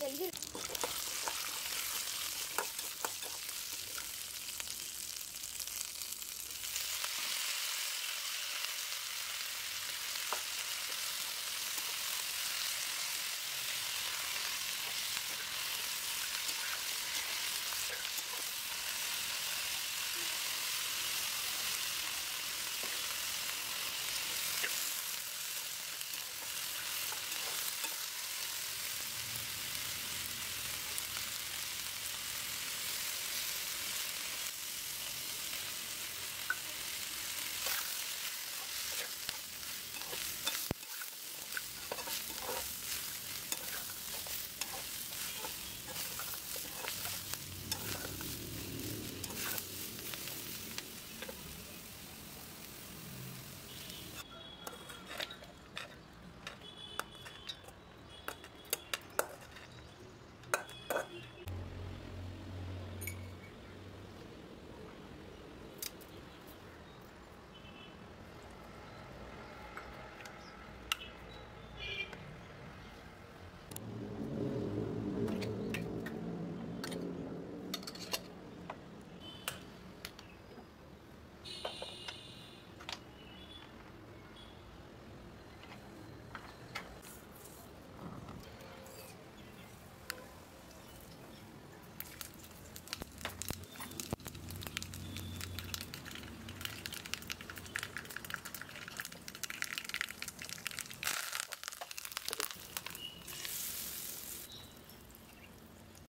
del.